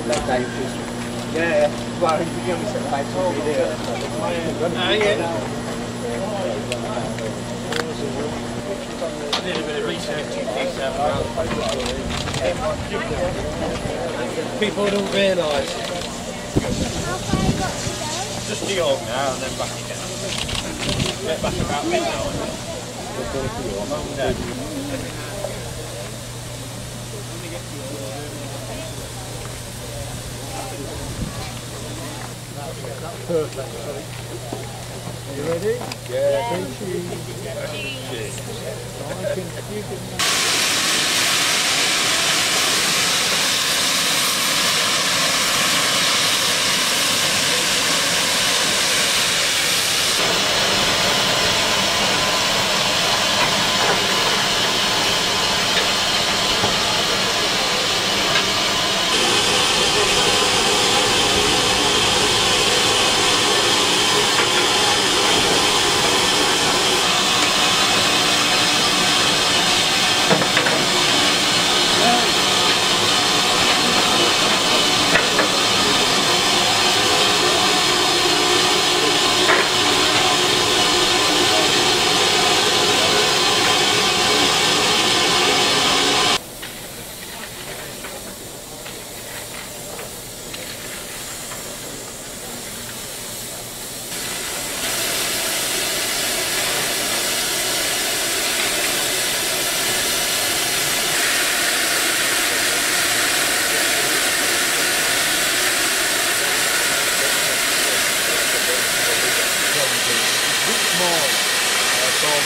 that Dave just. Yeah, well, he give me some Dave to be there. Ah, yeah. I did a bit of research in this around. People don't realise. Just the York now and then back again. Get back about midnight. Mum Dad. You ready? Yeah. Three cheese. Said, "You're over at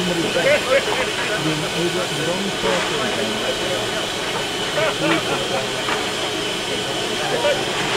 somebody's back being over the wrong person.